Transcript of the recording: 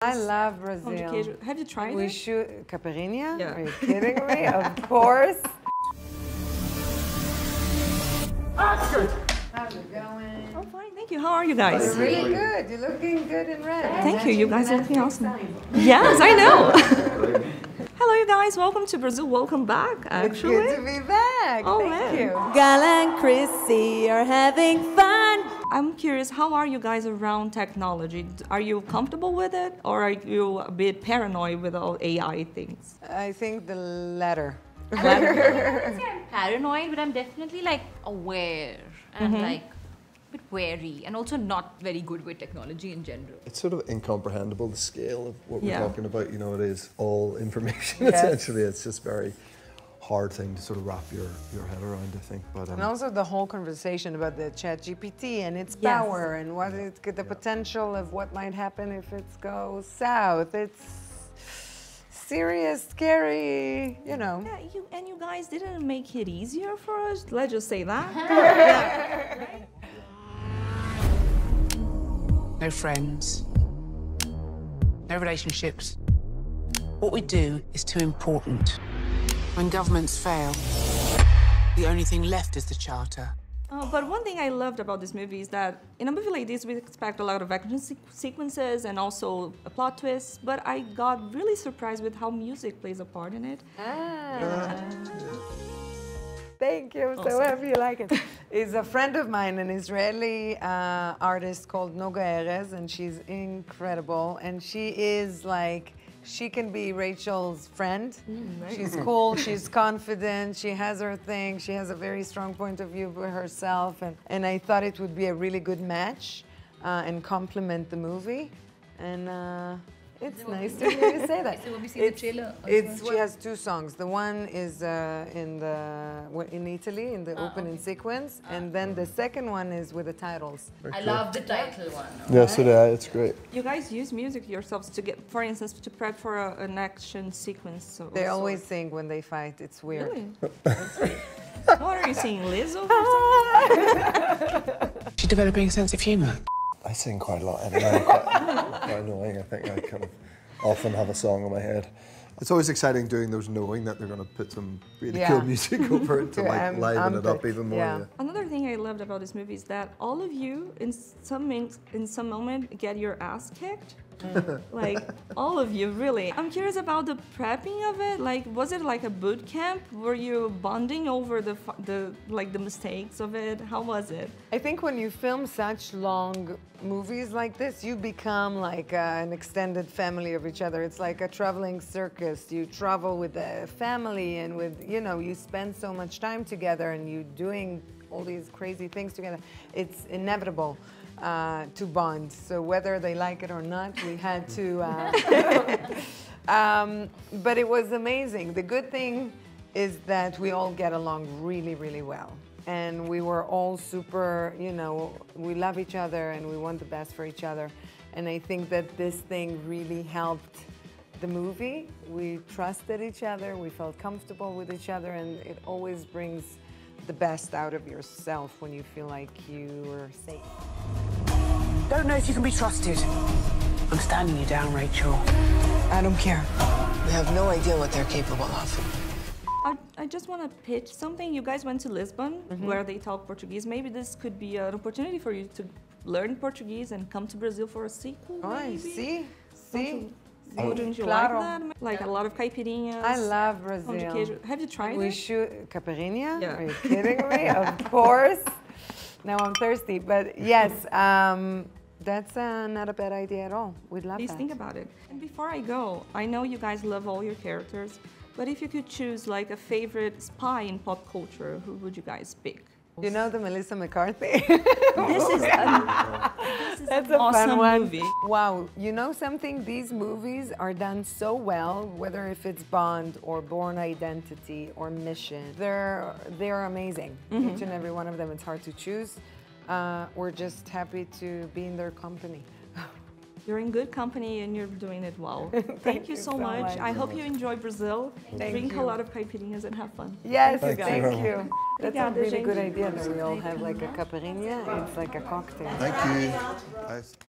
I love Brazil. Have you tried We it? shoot caipirinha? Yeah. Are you kidding me? of course. How's it going? Oh, fine. Thank you. How are you guys? Really good. You're looking good in red. Thank you. You guys are looking awesome. Yes, I know. Hello, you guys. Welcome to Brazil. Welcome back, It's actually. good to be back. Oh, Thank man. you. Gal and Chrissy are having fun. I'm curious, how are you guys around technology? Are you comfortable with it or are you a bit paranoid with all AI things? I think the latter. I wouldn't say I'm paranoid, but I'm definitely like aware and mm-hmm. like a bit wary and also not very good with technology in general. It's sort of incomprehensible the scale of what we're Yeah. talking about. You know, it is all information Yes. essentially. It's just very hard thing to sort of wrap your, your head around. I think, but And um, also the whole conversation about the chat GPT and its Yes. power and what it, the potential of what might happen if it goes south. It's serious, scary, you know. Yeah, you and you guys didn't make it easier for us. Let's just say that. no friends, no relationships. What we do is too important. When governments fail, the only thing left is the charter. Uh, but one thing I loved about this movie is that in a movie like this, we expect a lot of action se- sequences and also a plot twist. But I got really surprised with how music plays a part in it. Ah. Thank you. I'm so happy you like it. Is a friend of mine, an Israeli uh, artist called Noga Erez, and she's incredible. And she is like, she can be Rachel's friend. She's cool, she's confident, she has her thing, she has a very strong point of view for herself. And, and I thought it would be a really good match uh, and complement the movie. And uh, it's nice to hear you say that. So when we see the It's- trailer? It's she has two songs. The one is uh, in the in Italy in the opening sequence, and then the second one is with the titles. I love the title one. yeah, so yeah, it's great. You guys use music yourselves to get, for instance, to prep for a, an action sequence. So They so- always sing when they fight. It's weird. Really? what are you singing, Lizzo? or something? She's developing a sense of humour. I sing quite a lot anyway. I'm quite, quite annoying. I think I kind of often have a song in my head. It's always exciting doing those, knowing that they're going to put some really Yeah. cool music over it to To like am- liven it up even more. yeah. yeah. Another thing I loved about this movie is that all of you, in some in, in some moment, get your ass kicked. like all of you, really. I'm curious about the prepping of it. Like, was it like a boot camp? Were you bonding over the the like the mistakes of it? How was it? I think when you film such long movies like this, you become like uh, an extended family of each other. It's like a traveling circus. You travel with the family and with, you know, you spend so much time together and you're doing all these crazy things together. It's inevitable. Uh, to bond. So whether they like it or not, we had to. Uh, um, but it was amazing. The good thing is that we all get along really, really well. And we were all super, you know, we love each other and we want the best for each other. And I think that this thing really helped the movie. We trusted each other, we felt comfortable with each other, and it always brings the best out of yourself when you feel like you are safe. Don't know if you can be trusted. I'm standing you down, Rachel. I don't care. We have no idea what they're capable of. I, I just want to pitch something. You guys went to Lisbon, mm-hmm. where they talk Portuguese. Maybe this could be an opportunity for you to learn Portuguese and come to Brazil for a sequel. Oh, maybe? see? See? Wouldn't you Claro. like that? Like a lot of caipirinhas. I love Brazil. Have you tried We it? shoot caipirinha? Yeah. Are you kidding me? of course. Now I'm thirsty, but yes, um, that's uh, not a bad idea at all. We'd love Please that. think about it. And before I go, I know you guys love all your characters, but if you could choose like a favorite spy in pop culture, who would you guys pick? You know the Melissa McCarthy? This is, a, this is That's an awesome fun one. movie. Wow, you know something? These movies are done so well, whether if it's Bond or Bourne Identity or Mission. They're they're amazing. Mm-hmm. Each and every one of them. It's hard to choose. Uh, we're just happy to be in their company. You're in good company and you're doing it well. Thank, you you so, so much. much. I hope you enjoy Brazil. Thank Drink a lot of caipirinhas and have fun. Yes, Thank thank, you. you. That's a really good idea that we all have like a caipirinha. It's like a cocktail. Thank you. Nice.